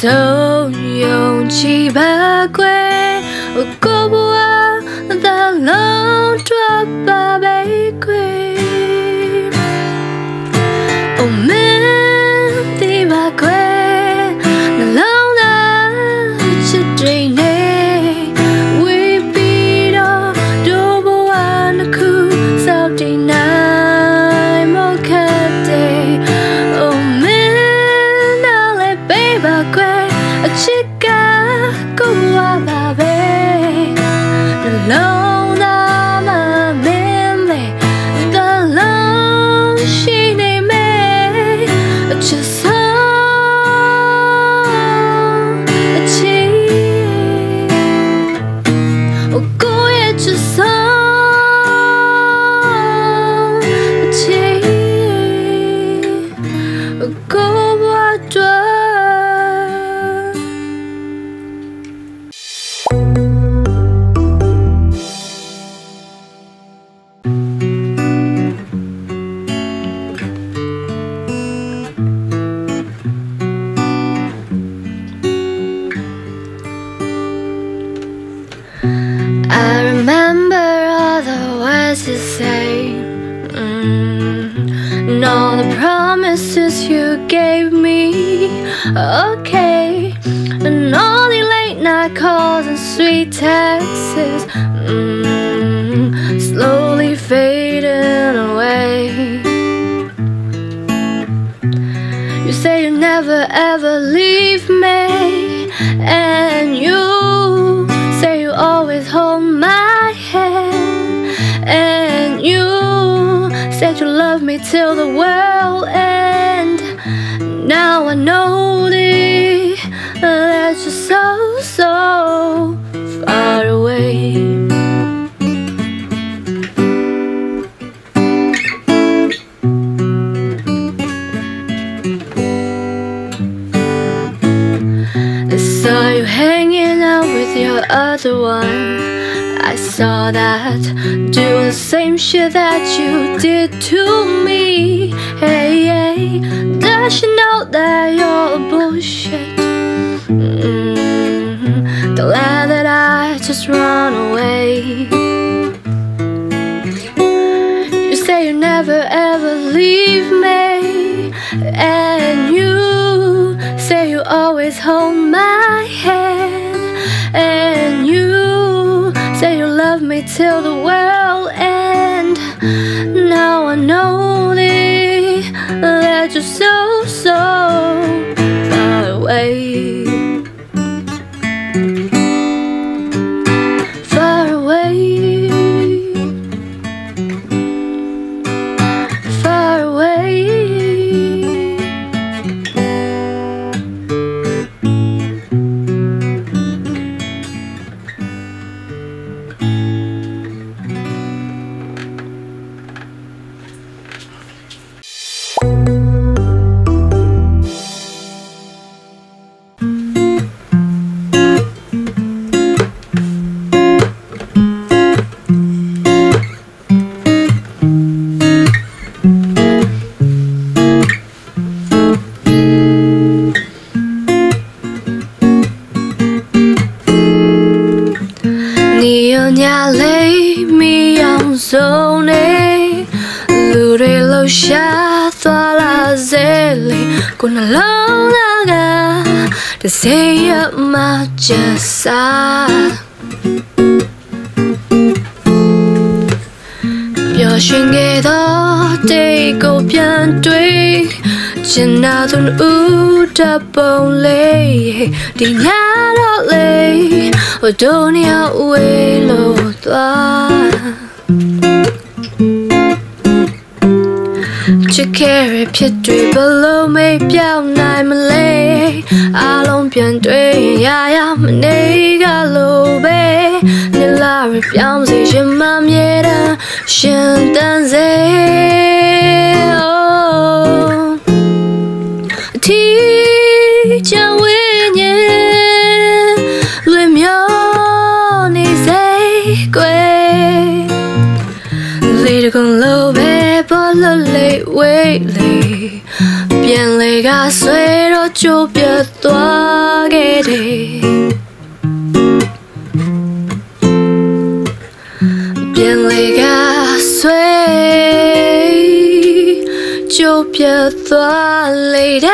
总有几把关。And all the promises you gave me. Okay. And all the late night calls and sweet texts mm, Slowly fading away. You say you never ever leave me. love me till the world end. Now I know thee, that you're so, so far away. I saw you hanging out with your other one saw that. Doing the same shit that you did to me. Hey, hey. Does she know that you're bullshit? Mm -hmm. Don't let that I just run away. You say you never ever leave me. And you say you always hold my hand. And me till the world end. Now I know thee That you're so, so far away. 这崩裂 only the other way oh don't you wait a lot to carry picture but lonely piau night my lady i long to be Biển 卡碎了就别多给的 rồi, 碎就别多理的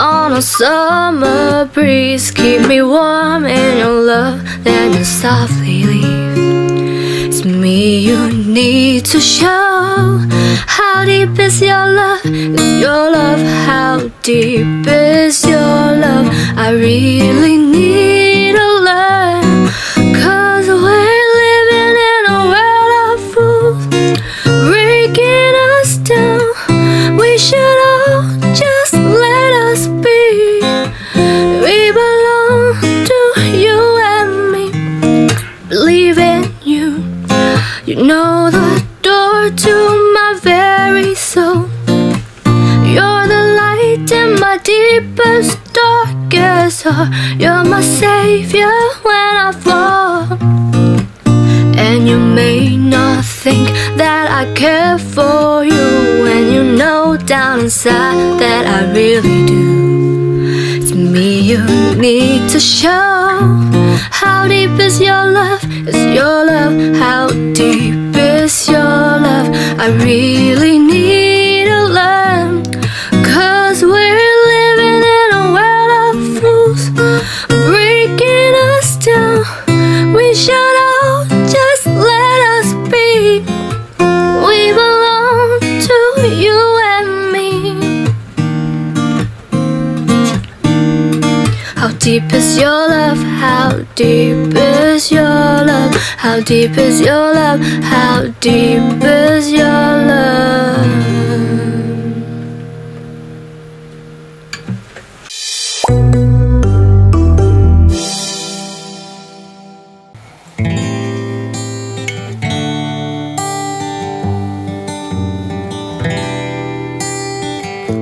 on a summer breeze, keep me warm in your love, then you softly leave. It's me you need to show. How deep is your love? Is your love? How deep is your love? I really need deepest, darkest heart. You're my savior when I fall. And you may not think that I care for you when you know down inside that I really do. It's me you need to show. How deep is your love? Is your love? How deep is your love? I really need is your love? How deep is your love? How deep is your love? How deep is your love?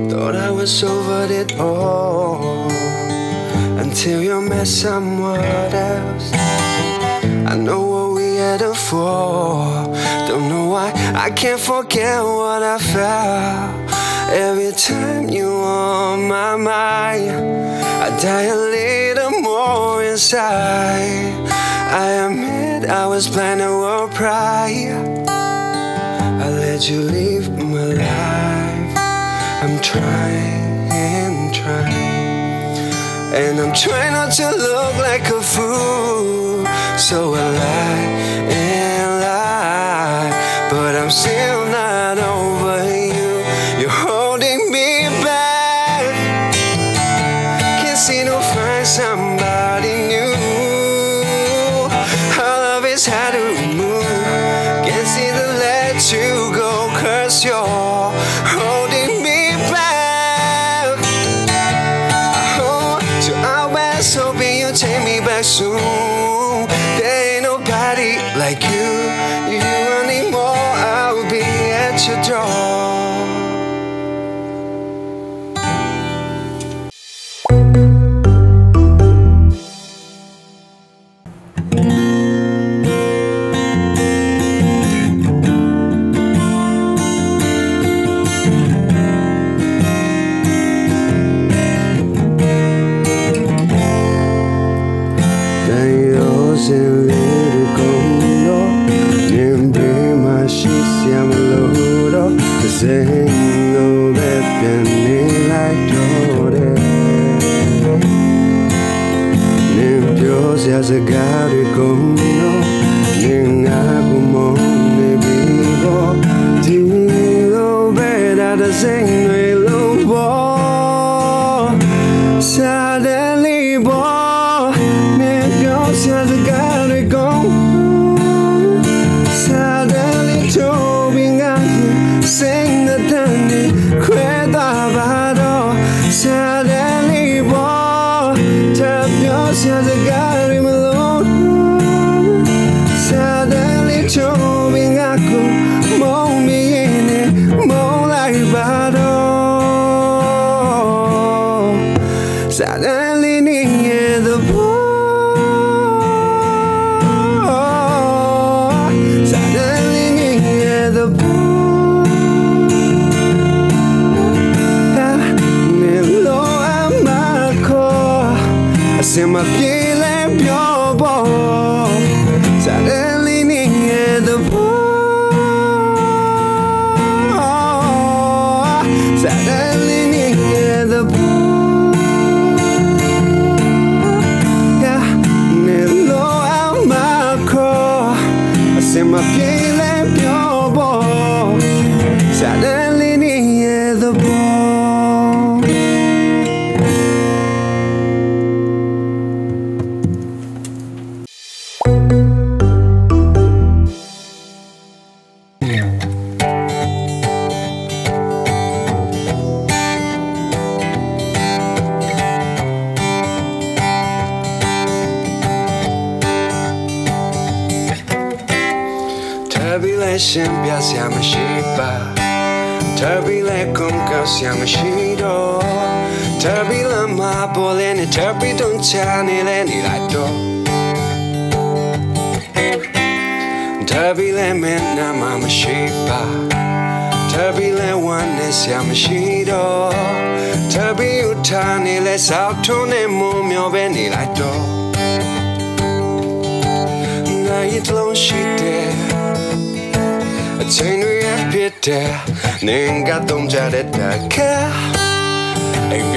Thought I was over it all until you met someone else. I know what we had to for. Don't know why I can't forget what I felt every time you on my mind. I die a little more inside. I admit I was blind to world pride. I let you leave my life. I'm trying, trying. And I'm trying not to look like a fool. So I lie and lie. But I'm still not over you. You're holding me back. Can't seem to find somebody new. Our love is hard to remove. ပြောစရာစကားတွေကုန်တော့နင်ငါကိုမုန်းနေပြီပေါ့ဒီလိုပဲဒါတစ်စိမ်တွေ Sema quem Biar siamo scipa Terbi kau siamo scido lama boleh ni Terbi dong cani le ni lato Terbi le men na mama scipa Terbi salto ne mumio veni lato chain we pit there Ning got them the car And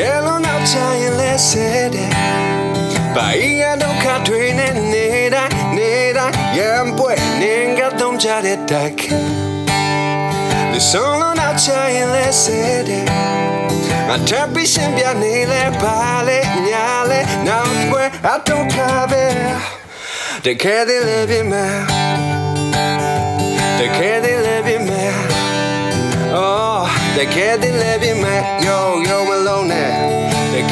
I don't in it need I need I Yeah boy Ning got them jar at the car The song on out trying less it I tell be simple nile pale nyale Now boy I don't cave Take care they live in Oh, te quede leve me Yo, yo Malone Te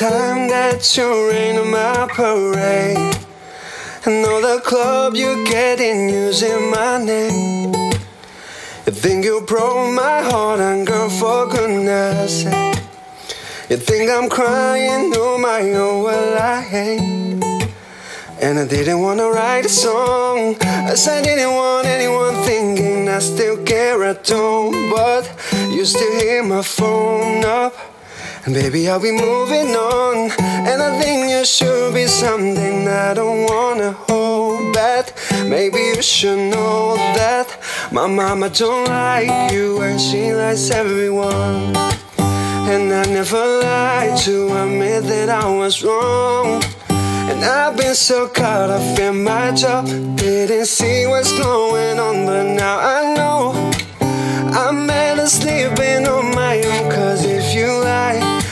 time that you rain on my parade. And all the club you get in using my name. You think you broke my heart and girl for goodness sake. You think I'm crying on my own, well I ain't And I didn't wanna write a song. As I didn't want anyone thinking I still care at all But you still hear my phone up and baby, I'll be moving on. And I think you should be something I don't wanna hold back. Maybe you should know that my mama don't like you and she likes everyone. And I never lied to admit that I was wrong. And I've been so caught up in my job, didn't see what's going on, but now I know. I'm better sleeping on my own Cause if you like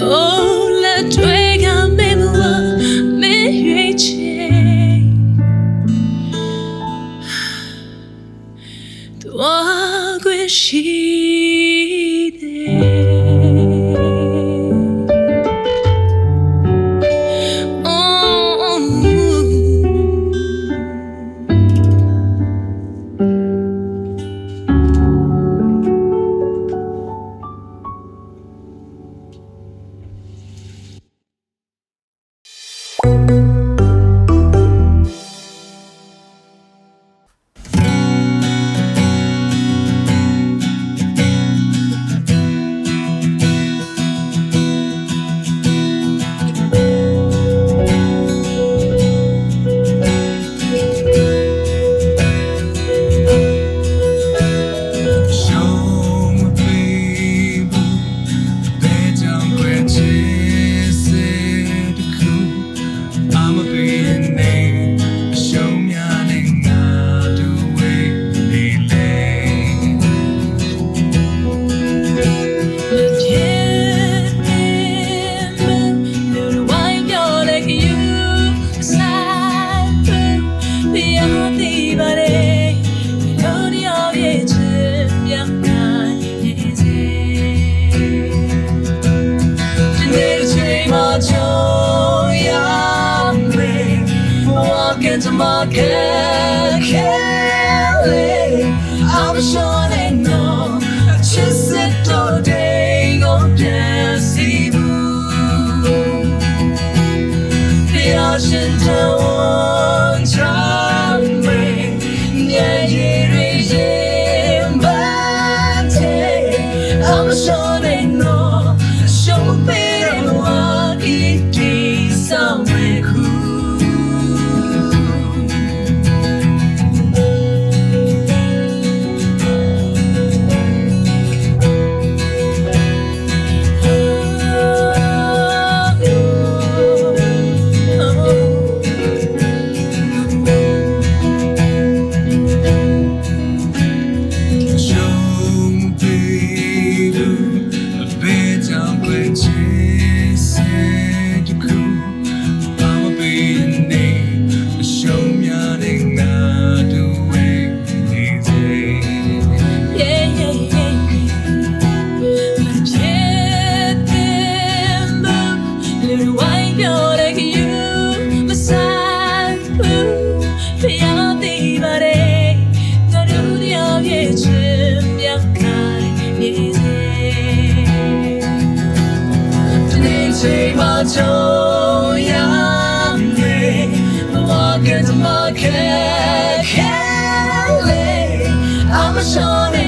Ô là, tuổi cao mến. 이제 혼자 说你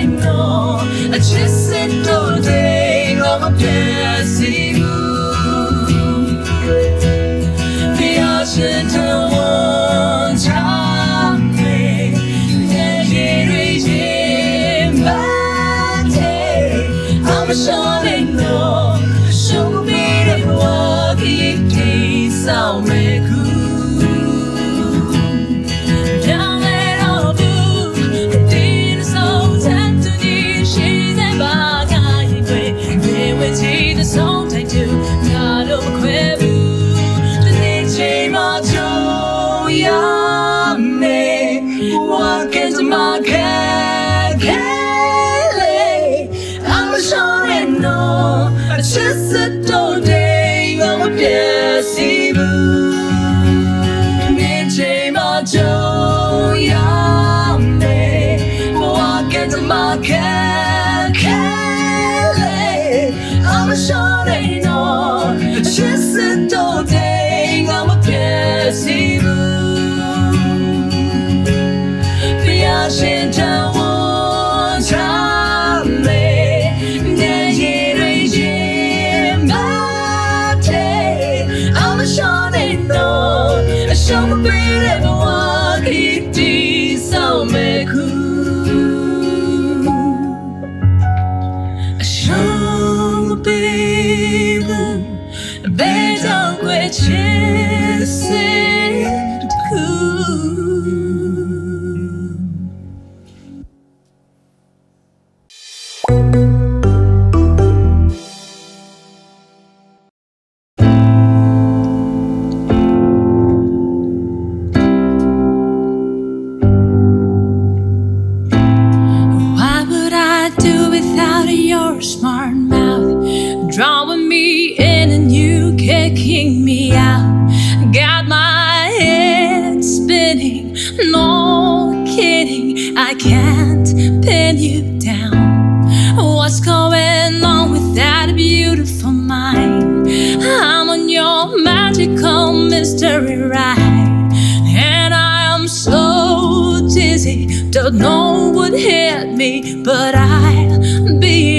when hit me, but I'll beautiful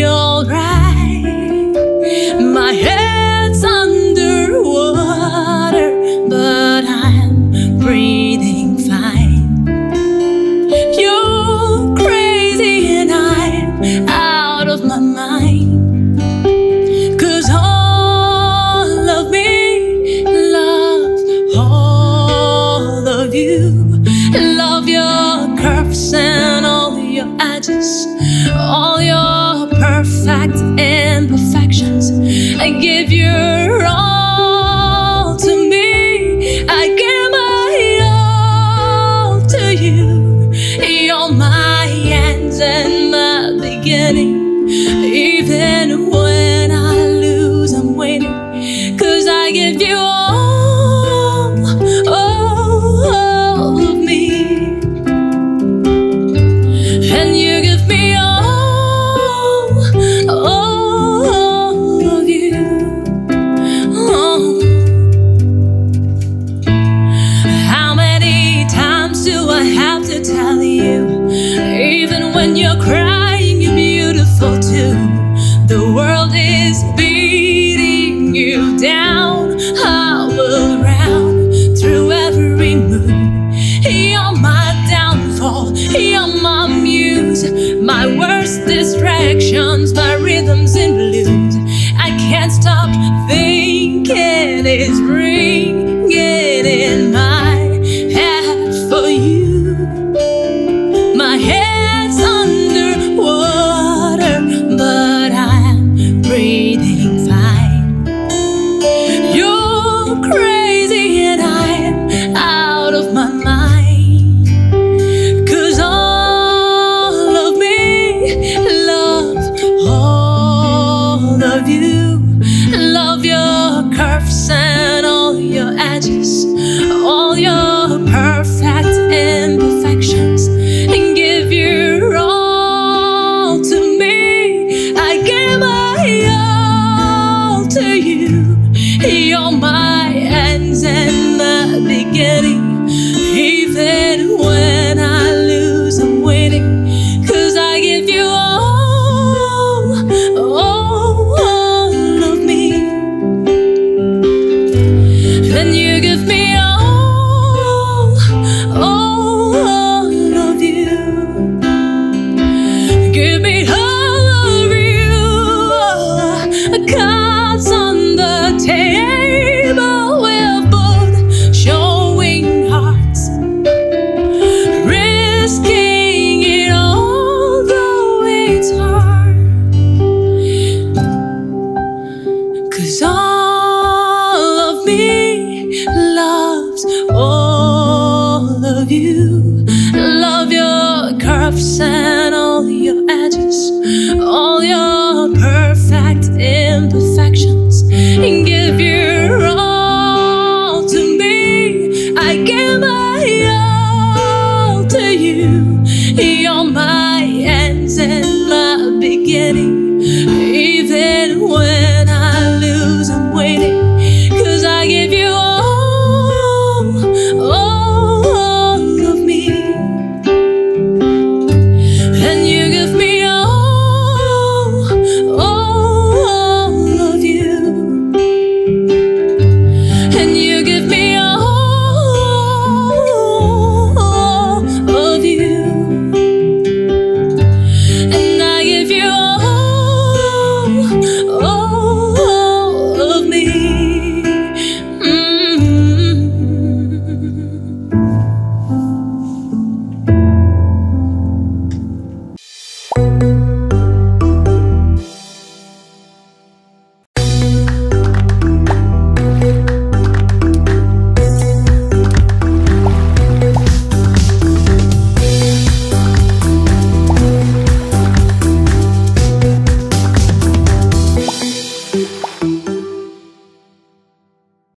too. you world